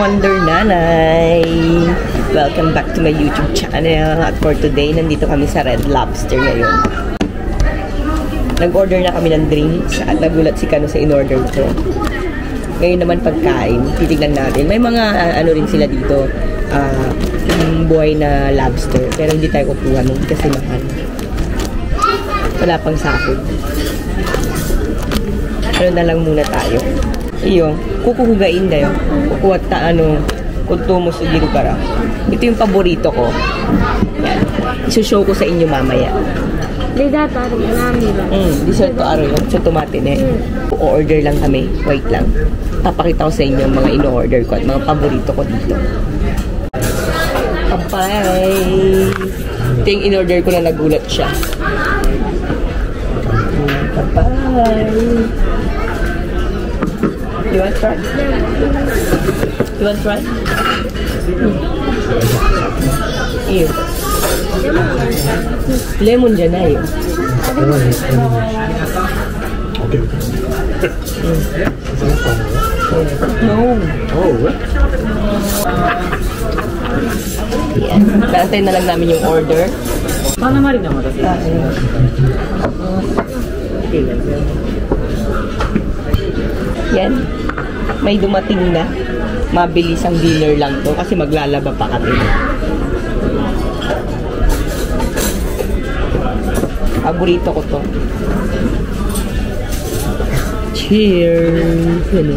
Wonder Nanay! Welcome back to my YouTube channel. At for today, nandito kami sa Red Lobster ngayon. Nag-order na kami ng drinks at nagulat si Kano sa in-order ko. Ngayon naman pagkain, titignan natin. May mga uh, ano rin sila dito, uh, buhay na lobster. Pero hindi tayo kukuha nun kasi mahal. Wala pang sakod. Ano na lang muna tayo. Iyo, kukuhugain dayo. Kukuha ta ano, kuntumo sa girugara. Ito yung paborito ko. Yan. Isushow ko sa inyo mamaya. Di dato, ano namin lang. Mm, dessert to aro yun. So, tomate na eh. O-order lang kami. Wait lang. Papakita ko sa inyo mga in-order ko at mga paborito ko dito. Kapay! Ito yung in-order ko na nagulat siya. Kapay! You want try? You want try? Ew. Lemon dyan na yun. No. Oh, what? Yan. Naantay na lang namin yung order. Mana mari na mata Ah, ayun. Yan. May dumating na. Mabilis ang dinner lang to kasi maglalaba pa kami. Paborito ko to. Cheers! Ano?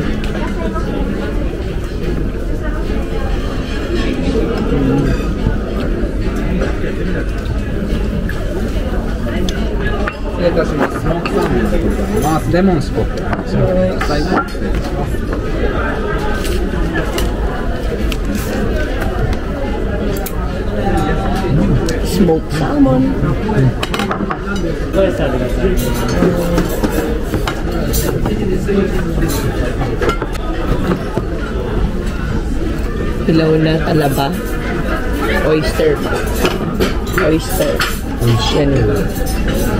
It doesn't smoke salmonでございます。レモンスポットお召し上がりください。失礼します。 Smoked salmon. どうしてあげてください。 Hilaw na talaba. Oyster. Oyster. Yan yun.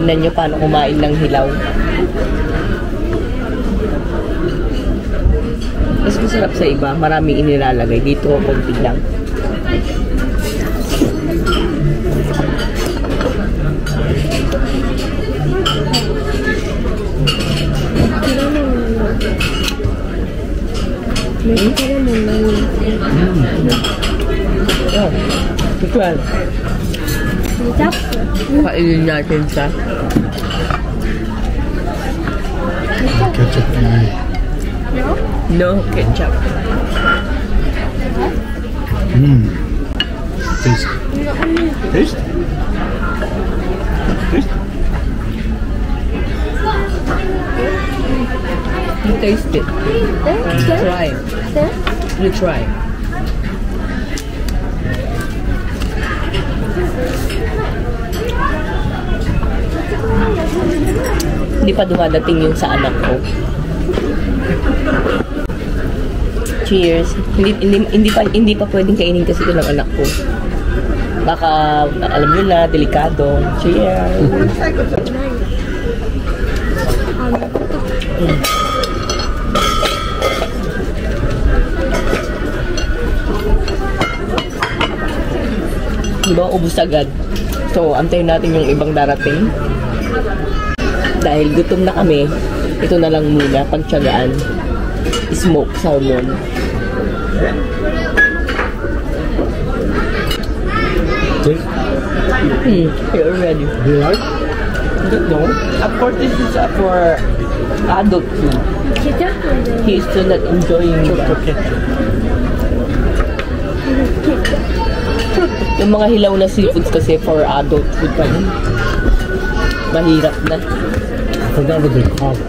Tignan nyo paano kumain ng hilaw. Mas masarap sa iba. Maraming inilalagay. Dito konti lang. May kira mo lang. Oh. Ikuan. ciappi. Paella senza. Ketchup pie. No? No ketchup. Mmm. Taste. Taste? Taste? You taste it. You try. You try. Hindi pa dumadating yung sa anak ko. Cheers. Hindi, hindi, hindi pa hindi pa pwedeng kainin kasi ito ng anak ko. Baka alam niyo na delikado. Cheers. Di ba, ubus agad. So, antayin natin yung ibang darating. Dahil gutom na kami, ito na lang muna, pagtsagaan. Smoke salmon. Taste? Hmm, you're ready. Do you like? No. Of course, this is uh, for adult food. He is still not enjoying it. Yung mga hilaw na seafoods kasi for adult food pa yun. Mahirap na. I forgot what they call it.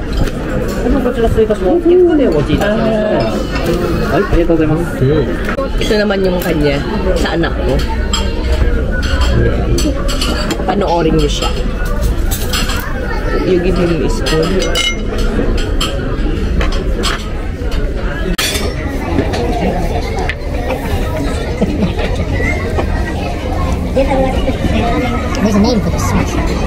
こちら追加します。結構でお持ちいただきます。はい、ありがとうございます。 Okay. Ito naman yung kanya sa anak ko. Panoorin niyo siya. You give him a spoon. There's a name for this sauce.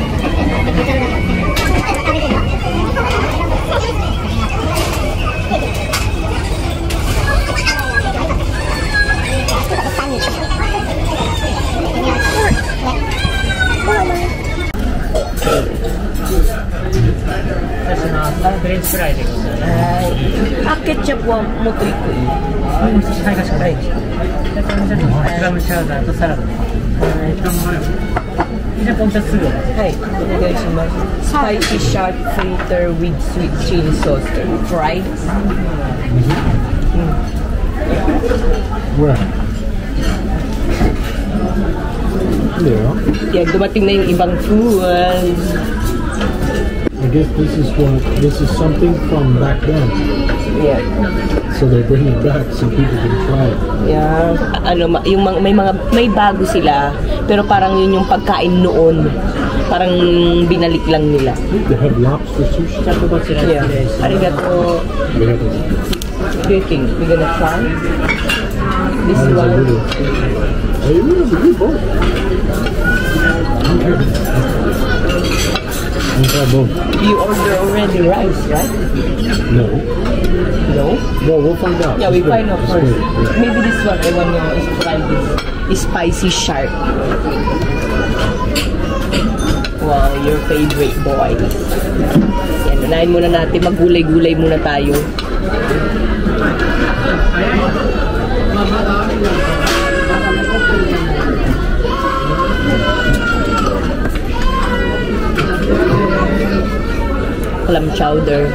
Ay. Ah, ketchup wa mo to iko. はい、かしこまりました。で、これじゃあ、クラムチャウダーとサラダ。じゃあ、ポンチャすぐ。はい、お願いします。Spicy shark fritter with sweet chili sauce. Fried. Where? Yeah. Yan, dumating na yung ibang food. I guess this is what this is something from back then. Yeah. So they bring it back so people can try it. Yeah. Ano, yung mga, may mga may bago sila, pero parang yun yung pagkain noon. Parang binalik lang nila. They have lobster sushi. Yeah. Arigato. Arigato. Good thing. We gonna try this one. Hey, you have a good boat. Okay. You order already rice, right? No. No? Well, we'll find out. Yeah, we Let's find out first. Yeah. Maybe this one, I want to is try this spicy shark. Wow, your favorite boy. Yan, unahin muna natin, maggulay-gulay muna tayo. Clam chowder.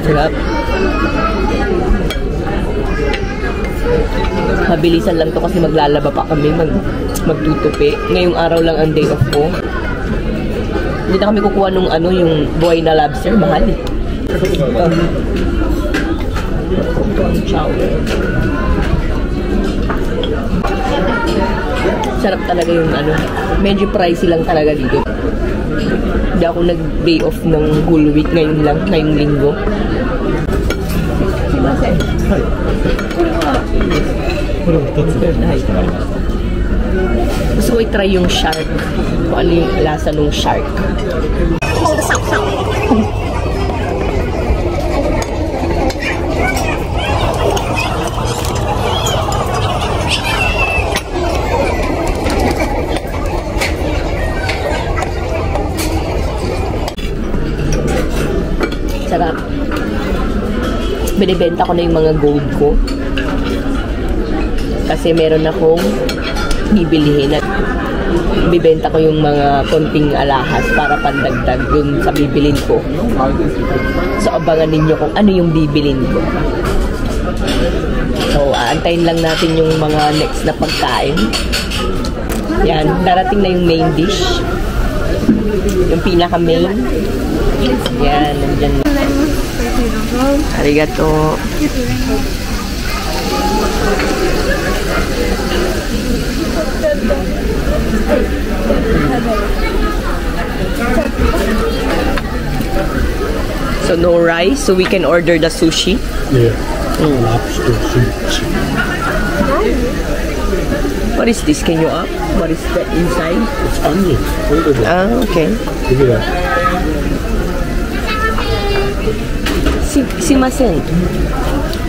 Sarap. Mabilisan lang to kasi maglalaba pa kami, mag, magtutupi. Ngayong araw lang ang day off ko. Hindi na kami kukuha nung ano, yung buhay na lobster. Mahal eh. Ito. Chowder. Sarap talaga yung ano. Medyo pricey lang talaga dito. Hindi ako nag-day off ng whole week ngayon lang, ngayong linggo. Gusto ko i-try yung shark. Kung ano yung lasa ng shark. Sarap. Binibenta ko na yung mga gold ko. Kasi meron akong bibilihin at bibenta ko yung mga konting alahas para pandagdag dun sa bibilin ko. So, abangan ninyo kung ano yung bibilin ko. So, aantayin lang natin yung mga next na pagkain. Yan, darating na yung main dish. Yung pinaka-main. Yan, nandyan na. Arigato. So no rice, so we can order the sushi. Yeah. Mm. Lobster sushi. What is this? Can you up? What is that inside? It's onion. Look at that. Ah, okay. Look at that. Si, simasen.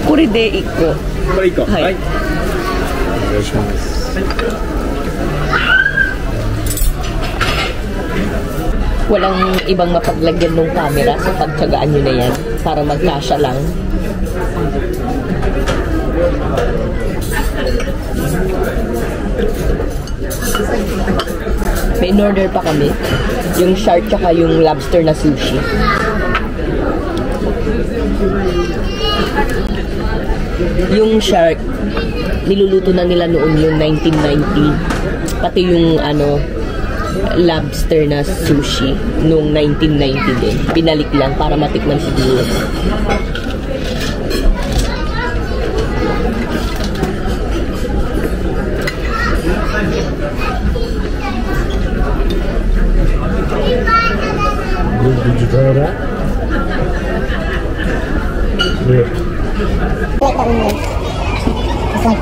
Kuride ikko. これいいか。はい。お願いします。 Walang ibang mapaglagyan ng camera, so pagtsagaan nyo na yan para magkasya lang. May in-order pa kami. Yung shark tsaka yung lobster na sushi. Yung shark, niluluto na nila noon yung 1990. Pati yung ano, lobster na sushi noong 1990 din. Binalik lang para matikman siguro. Did, you try out? Yeah. Like that one It's like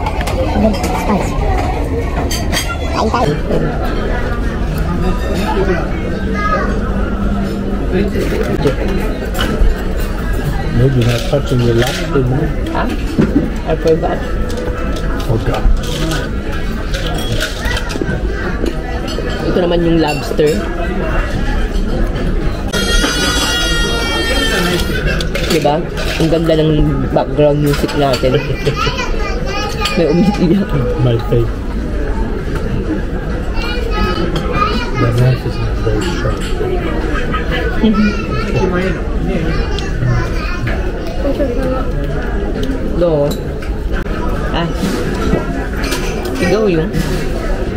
good spice. Kain tayo. Maybe not touching your lobster more. Ha? I forgot. Oh God. Ito naman yung lobster. Diba? Ang ganda ng background music natin. May umiiyak. Face. The knife is not very sharp. No. Ah. Sigaw yung.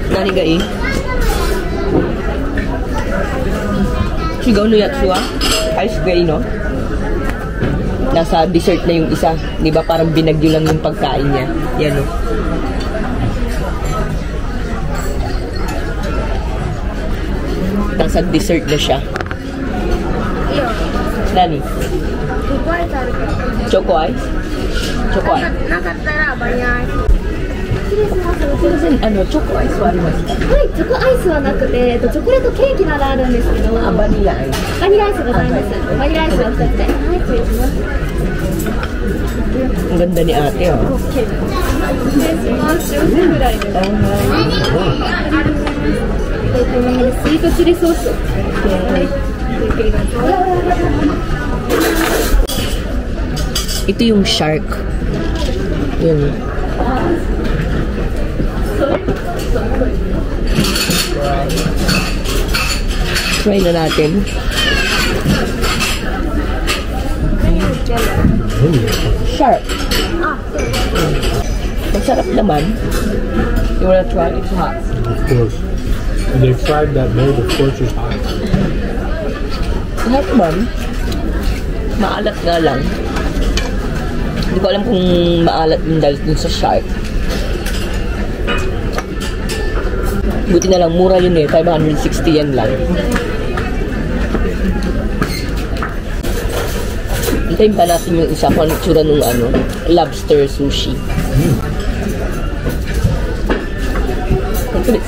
Nani ga eh? Sigaw no yatsua? Ice ga no? nasa dessert na yung isa. Di ba? Parang binagyo lang yung pagkain niya. Yan o. Nasa dessert na siya. Nani? Choco ice? Choco ice? Choco ice? 礼しますすいません Ano, choco ice はありますかはい、チョコアイスはなくて、えっと、チョコレートケーキならあるんですけど、 Ah, バ vanilla ice. ニラアイスございます。バニラアイスは2つで。はい、失礼します。 Ang ganda ni ate, oh. 失礼します。4分ぐらいで。えっと、スイートチリソース。はい。ゆっくりどうぞ Ito yung shark. Yun. Try na natin. Shark. Masarap naman. You wanna try? It's hot. Of course. And they fried that bird, of course it's hot. Lahat man, maalat nga lang. Hindi ko alam kung maalat din dahil dun sa shark. Buti na lang, mura yun eh. 560 yen lang. Hintayin pa natin yung isa kung ano itsura nung ano, lobster sushi. It's a bit.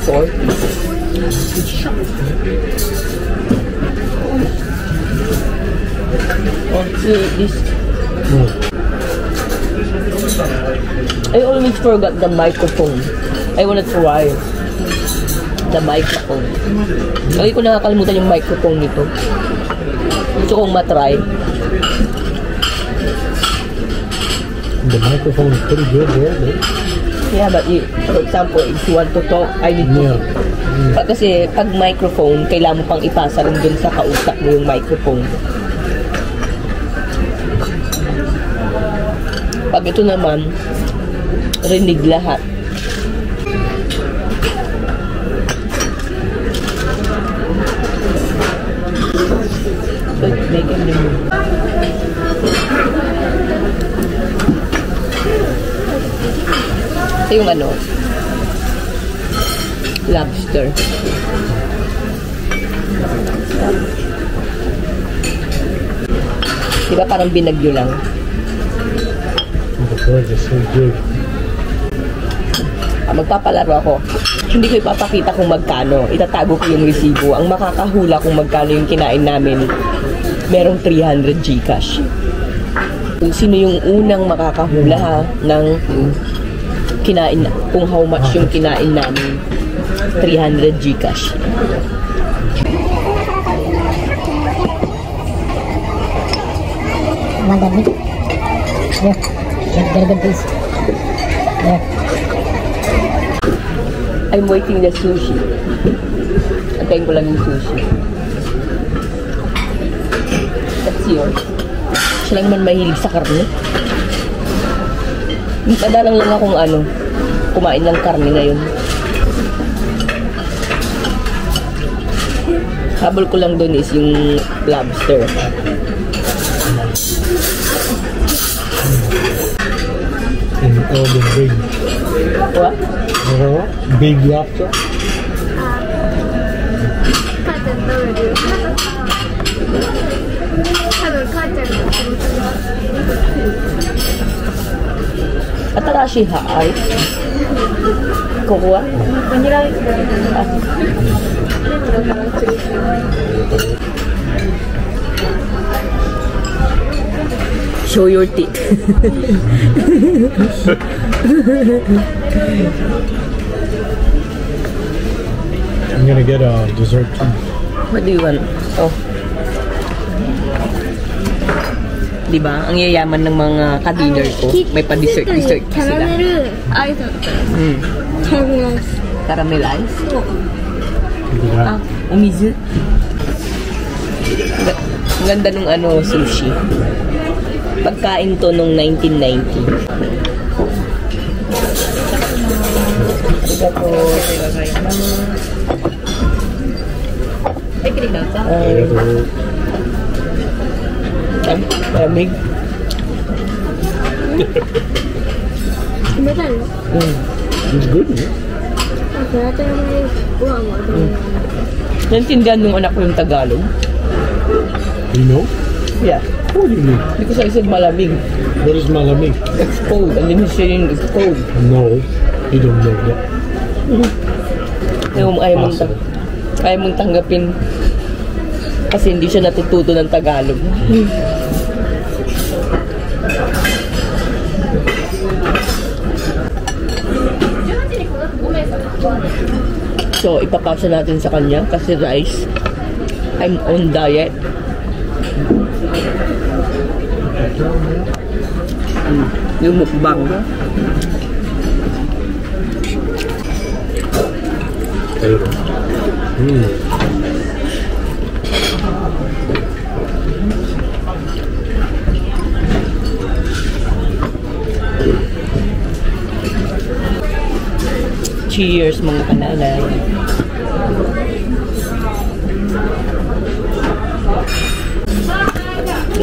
Oh, see, this Mm. I always forgot the microphone. I wanna try the microphone. Lagi ko nakakalimutan yung microphone nito. Gusto kong matry. The microphone is pretty good there, babe. Yeah, but you, for example, if you want to talk, I need to... Yeah. Pa- kasi pag microphone, kailangan mo pang ipasa rin dun sa kausap mo yung microphone. Pag ito naman, rinig lahat. Wait, make it remove. Ito yung ano, lobster. Di ba parang binagyo lang? Is so good. Ah, magpapalaro ako. Hindi ko ipapakita kung magkano. Itatago ko yung resibo. Ang makakahula kung magkano yung kinain namin, merong 300 Gcash. Kung sino yung unang makakahula ha, ng kinain na, kung how much yung kinain namin, 300 Gcash. Want that meat? Here. Get, get a good piece. There. I'm waiting the sushi. Antayin ko lang yung sushi. That's yours. Siya lang naman mahilig sa karne. Madalang lang akong ano, kumain ng karne ngayon. Habol ko lang doon is yung lobster. And all the big, What? uh, big lobster. Tarashi Hai. Kukuha? バニラアイスがある。レモンだから釣りする。 Show your teeth. I'm gonna get a dessert too. What do you want? Oh. 'di ba? Ang yayaman ng mga ka-dinner ko. May pa-dessert, dessert eh. sila. Caramel. Ay, ito. Mm. Caramelized. Caramelized? Oo. Ah, umizu. Ang ganda nung ano, sushi. Pagkain to nung 1990. Arigato. Arigato. Arigato. Saan? Lamig. Metal. Mm. It's good, no? Okay, ito yung may kuha mo. Mm. Naintindihan nung anak ko yung Tagalog. You know? Yeah. What do you mean? Because I said malamig. What is malamig? It's cold. And then he's saying it's cold. No, you don't know that. Ayaw, ayaw, mong, ta- ayaw mong tanggapin kasi hindi siya natututo ng Tagalog. Hmm. So, ipapasa natin sa kanya kasi rice. I'm on diet. Mm, Yung mukbang. Mm. Cheers mga kananay.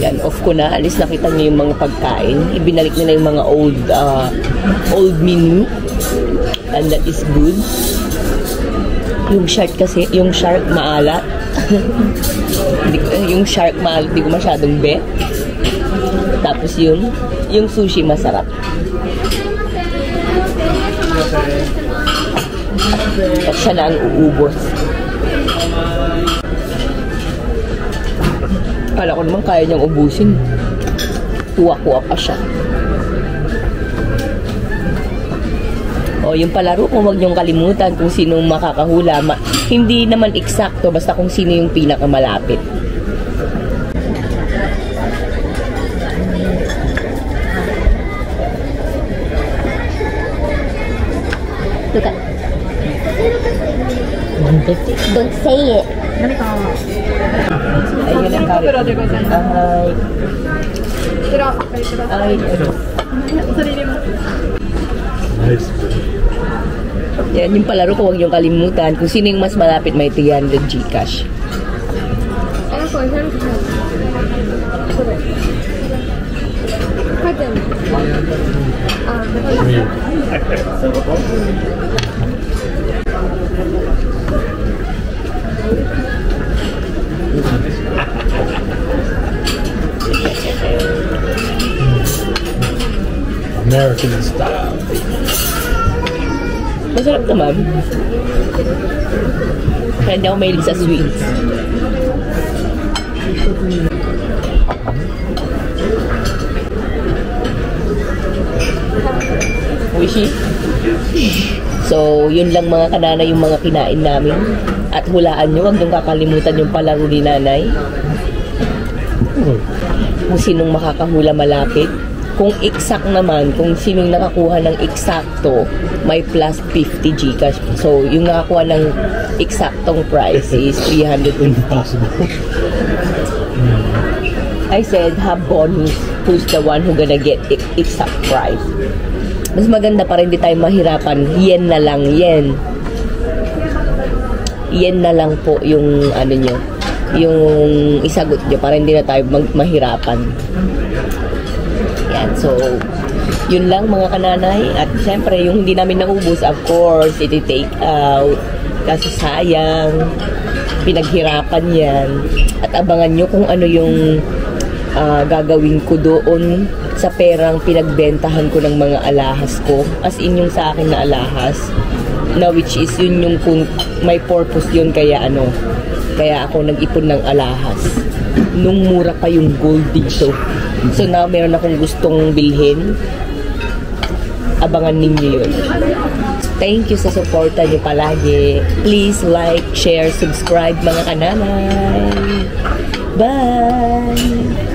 Yan, off ko na. Alis nakita niyo yung mga pagkain. Ibinalik nila yung mga old uh, old menu. And that is good. Yung shark kasi, yung shark maalat. Hindi ko- yung shark maalat, di ko masyadong bet. Tapos yung, yung sushi masarap. At siya na ang uubos. Kala ko naman kaya niyang ubusin. Tuwa-kuwa pa siya. O, yung palaro kung huwag niyong kalimutan kung sino makakahula. Ma- hindi naman eksakto, basta kung sino yung pinakamalapit. Don't say it. Let me call. Nice. Yan, yung palaro ko huwag niyong kalimutan. Kung sino yung mas malapit, may 300 Gcash. Pardon. Um, American style. Masarap naman. Kaya hindi ako mahilig sa sweets. Wishy. So, yun lang mga kanana yung mga kinain namin. At hulaan nyo, huwag niyong kakalimutan yung palaro ni nanay. Oh, Kung sinong makakahula malapit. Kung exact naman, kung sinong nakakuha ng eksakto, may plus 50 Gcash. So, yung nakakuha ng eksaktong price is 300 impossible. I said, have bonus. Who's the one who gonna get e- exact price? Mas maganda para hindi tayo mahirapan. Yen na lang, yen. Yen na lang po yung ano nyo, yung isagot nyo para hindi na tayo mag mahirapan. Yan, so, yun lang mga kananay. At syempre, yung hindi namin naubos, of course, iti-take out. Kasi sayang, pinaghirapan yan. At abangan nyo kung ano yung ah, gagawin ko doon sa perang pinagbentahan ko ng mga alahas ko. As in yung sa akin na alahas. Na which is yun yung kung may purpose yun kaya ano. Kaya ako nag-ipon ng alahas. Nung mura pa yung gold dito. So now meron akong gustong bilhin. Abangan ninyo yun. Thank you sa suporta niyo palagi. Please like, share, subscribe mga kananay. Bye.